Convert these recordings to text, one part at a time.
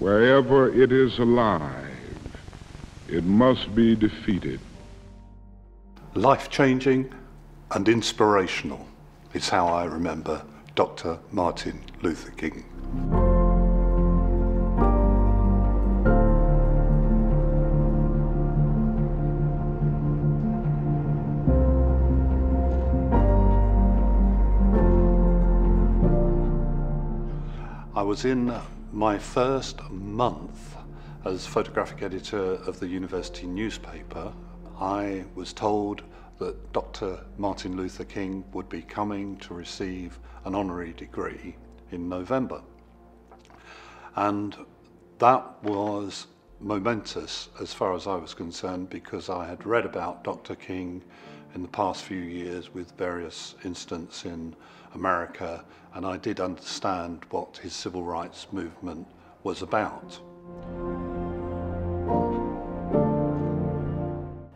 Wherever it is alive, it must be defeated. Life changing and inspirational is how I remember Dr. Martin Luther King. I was in uh, my first month as photographic editor of the university newspaper. I was told that Dr. Martin Luther King would be coming to receive an honorary degree in November. And that was momentous as far as I was concerned because I had read about Dr. King in the past few years with various incidents in America and I did understand what his civil rights movement was about.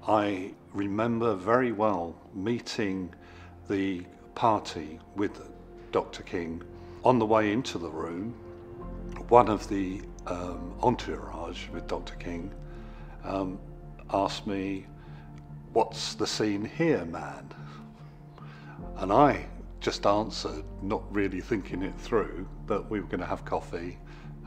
I remember very well meeting the party with Dr. King. On the way into the room, one of the um, entourage with Dr. King um, asked me, What's the scene here, man? And I just answered, not really thinking it through, that we were going to have coffee,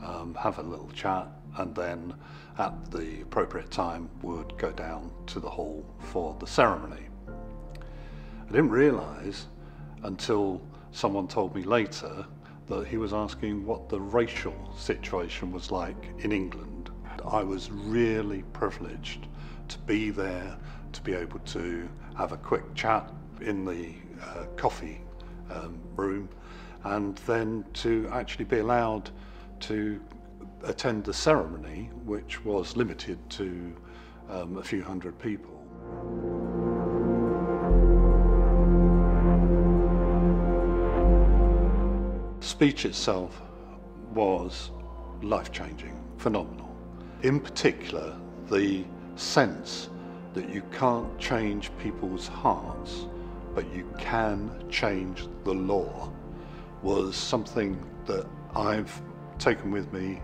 um, have a little chat, and then at the appropriate time would go down to the hall for the ceremony. I didn't realise until someone told me later that he was asking what the racial situation was like in England. I was really privileged to be there, to be able to have a quick chat in the uh, coffee um, room and then to actually be allowed to attend the ceremony, which was limited to um, a few hundred people. Speech itself was life-changing, phenomenal. In particular, the sense that you can't change people's hearts but you can change the law was something that I've taken with me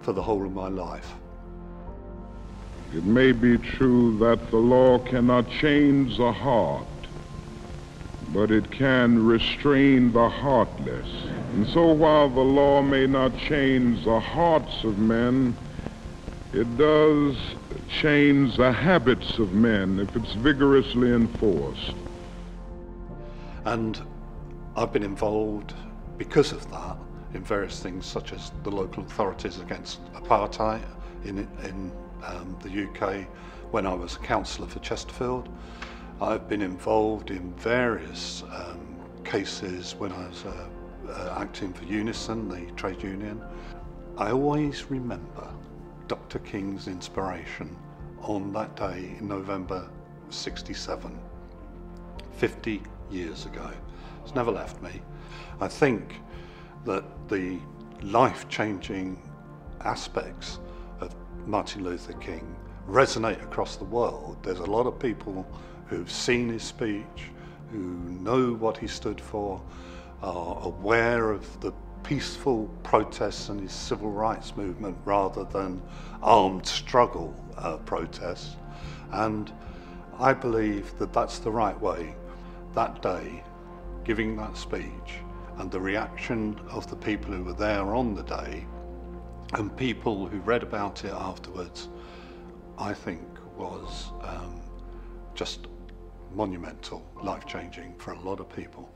for the whole of my life. It may be true that the law cannot change the heart, but it can restrain the heartless. And so while the law may not change the hearts of men, it does change the habits of men if it's vigorously enforced. And I've been involved because of that in various things such as the local authorities against apartheid in, in um, the UK when I was a councillor for Chesterfield. I've been involved in various um, cases when I was uh, uh, acting for Unison, the trade union. I always remember Dr. King's inspiration on that day in November 67, 50 years ago. It's never left me. I think that the life-changing aspects of Martin Luther King resonate across the world. There's a lot of people who've seen his speech, who know what he stood for, are aware of the peaceful protests and his civil rights movement rather than armed struggle uh, protests. And I believe that that's the right way that day, giving that speech, and the reaction of the people who were there on the day, and people who read about it afterwards, I think was um, just monumental, life-changing for a lot of people.